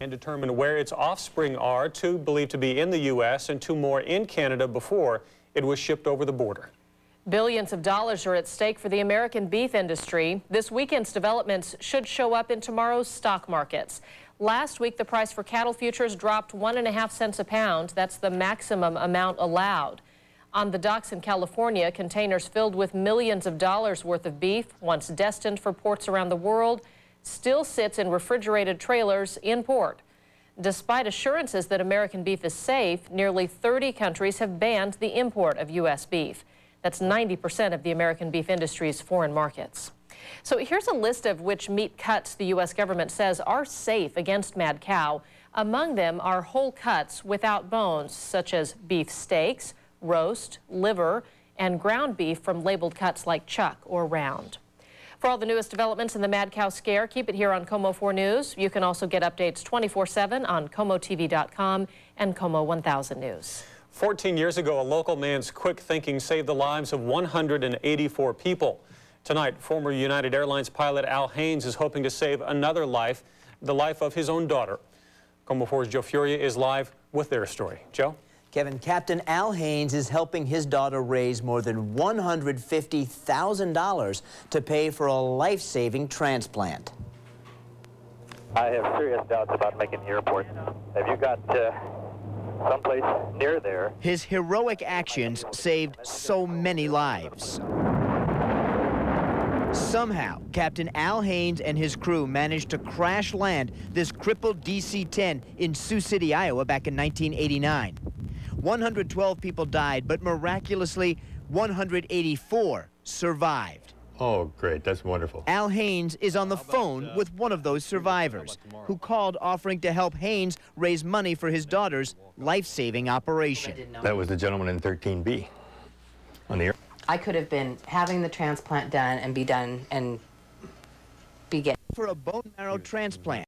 and determine where its offspring are, two believed to be in the U.S. and two more in Canada before it was shipped over the border. Billions of dollars are at stake for the American beef industry. This weekend's developments should show up in tomorrow's stock markets. Last week, the price for cattle futures dropped one and a half cents a pound. That's the maximum amount allowed. On the docks in California, containers filled with millions of dollars worth of beef, once destined for ports around the world, still sits in refrigerated trailers in port. Despite assurances that American beef is safe, nearly 30 countries have banned the import of U.S. beef. That's 90% of the American beef industry's foreign markets. So here's a list of which meat cuts the U.S. government says are safe against mad cow. Among them are whole cuts without bones, such as beef steaks, roast, liver, and ground beef from labeled cuts like chuck or round. For all the newest developments in the mad cow scare, keep it here on KOMO 4 News. You can also get updates 24-7 on KOMOTV.com and KOMO 1000 News. 14 years ago, a local man's quick thinking saved the lives of 184 people. Tonight, former United Airlines pilot Al Haynes is hoping to save another life, the life of his own daughter. KOMO 4's Joe Furia is live with their story. Joe? Kevin, Captain Al Haynes is helping his daughter raise more than $150,000 to pay for a life-saving transplant. I have serious doubts about making the airport. Have you got uh, someplace near there? His heroic actions saved so many lives. Somehow, Captain Al Haynes and his crew managed to crash land this crippled DC-10 in Sioux City, Iowa back in 1989. 112 people died, but miraculously, 184 survived. Oh, great. That's wonderful. Al Haynes is on the phone uh, with one of those survivors who called offering to help Haynes raise money for his daughter's life-saving operation. That was the gentleman in 13B on the air. I could have been having the transplant done and be done and be getting. For a bone marrow transplant,